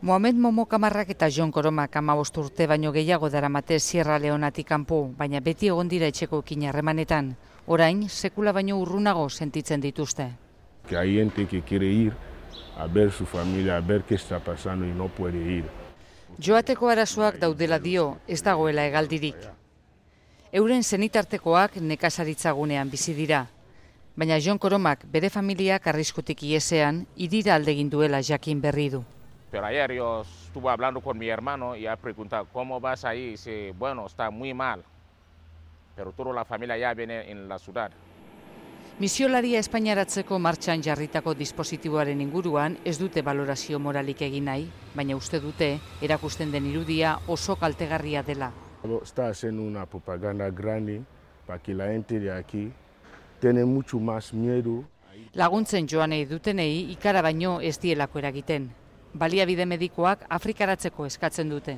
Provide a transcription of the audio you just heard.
Mohamed Momo Kamarrak eta Jon Koromak amabost urte baino gehiago daramate Sierra Leonatik kanpo, baina beti egon dira etxeko harremanetan. Orain, sekula baino urrunago sentitzen dituzte. Que hay gente que quiere ir a ver su familia, a ver qué está pasando y no puede ir. Joateko arazoak daudela dio, ez dagoela hegaldirik. Euren zenitartekoak nekazaritzagunean bizi dira. Baina Jon Koromak bere familiak arriskutik iesean, idira aldegin duela jakin berri du. Pero ayer yo estuve hablando con mi hermano y ha preguntado, ¿cómo vas ahí? Y dice, bueno, está muy mal. Pero toda la familia ya viene en la ciudad. Misiolaria Espainiaratzeko martxan jarritako dispositiboaren inguruan ez dute valorazio moralik egin nahi, baina uste dute erakusten den irudia oso kaltegarria dela. Está haciendo una propaganda grande para que la gente de aquí tiene mucho más miedo. Laguntzen joanei dutenei ikara baino ez dielako eragiten. Baliabide medikoak Afrikaratzeko eskatzen dute.